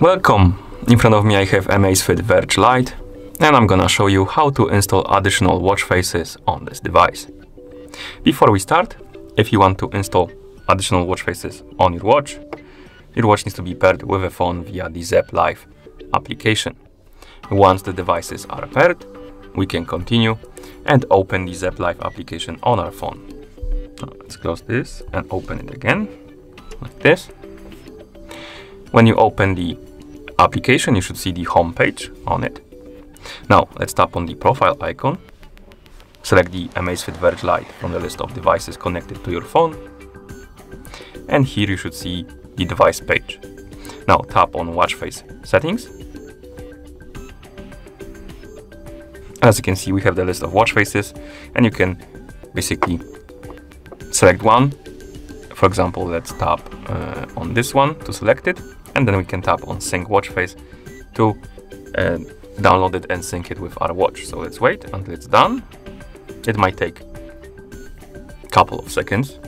Welcome! In front of me I have Amazfit Verge Lite and I'm gonna show you how to install additional watch faces on this device. Before we start, if you want to install additional watch faces on your watch, your watch needs to be paired with a phone via the Zepp Life application. Once the devices are paired, we can continue and open the Zepp Life application on our phone. Let's close this and open it again, like this. When you open the application, you should see the home page on it. Now, let's tap on the profile icon, select the Amazfit Verge Lite from the list of devices connected to your phone, and here you should see the device page. Now tap on watch face settings As you can see, we have the list of watch faces and you can basically select one. For example, let's tap uh, on this one to select it and then we can tap on sync watch face to uh, download it and sync it with our watch. So let's wait until it's done. It might take a couple of seconds.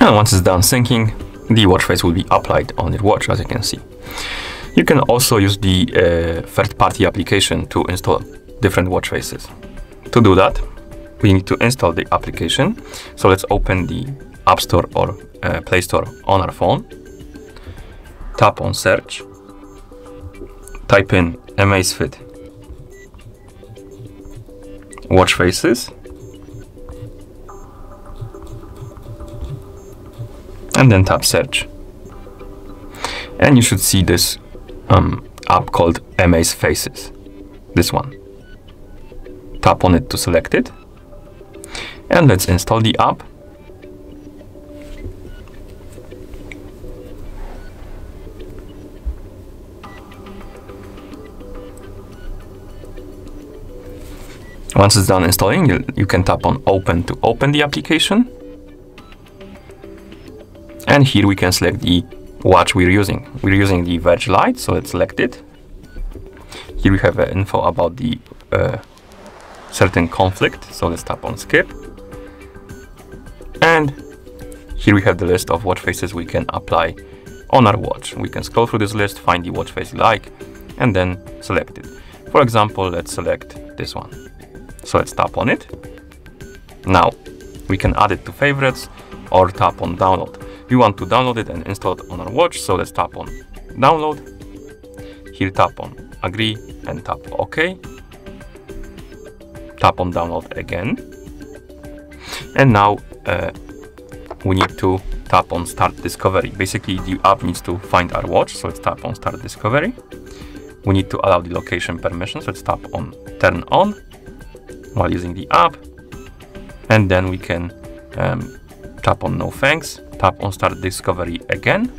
And once it's done syncing, the watch face will be applied on your watch as you can see. You can also use the uh, third-party application to install different watch faces. To do that, we need to install the application. So let's open the App Store or uh, Play Store on our phone. Tap on search. Type in Amazfit watch faces. And then tap search. And you should see this um, app called AmazFaces. This one. Tap on it to select it. And let's install the app. Once it's done installing, you, you can tap on open to open the application. And here we can select the watch we're using. We're using the Verge Lite, so let's select it. Here we have uh, info about the uh, certain conflict, so let's tap on skip. And here we have the list of watch faces we can apply on our watch. We can scroll through this list, find the watch face you like, and then select it. For example, let's select this one. So let's tap on it. Now, we can add it to favorites or tap on download. We want to download it and install it on our watch, so let's tap on download. Here tap on agree and tap OK. Tap on download again. And now uh, we need to tap on start discovery. Basically the app needs to find our watch, so let's tap on start discovery. We need to allow the location permission, so let's tap on turn on while using the app. And then we can um, tap on no thanks tap on start discovery again.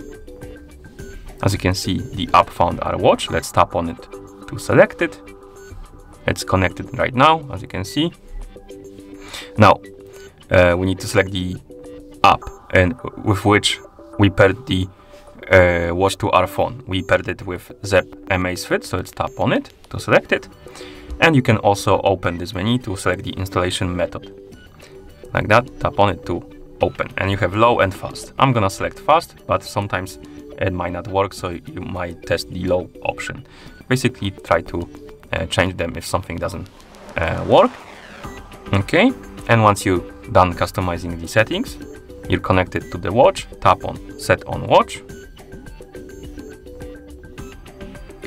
As you can see, the app found our watch. Let's tap on it to select it. It's connected right now, as you can see. Now, uh, we need to select the app and with which we paired the uh, watch to our phone. We paired it with Zepp Amazfit, so let's tap on it to select it. And you can also open this menu to select the installation method. Like that, tap on it to open and you have low and fast. I'm gonna select fast, but sometimes it might not work, so you might test the low option. Basically try to uh, change them if something doesn't uh, work. Okay, and once you're done customizing the settings, you're connected to the watch, tap on set on watch.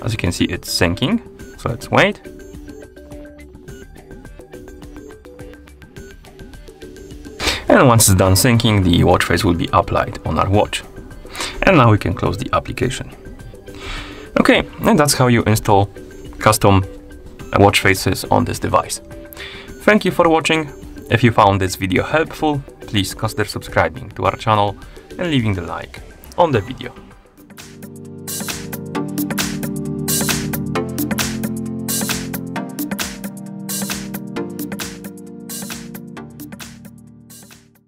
As you can see, it's syncing, so let's wait. And once it's done syncing, the watch face will be applied on our watch. And now we can close the application. Okay, and that's how you install custom watch faces on this device. Thank you for watching. If you found this video helpful, please consider subscribing to our channel and leaving the like on the video.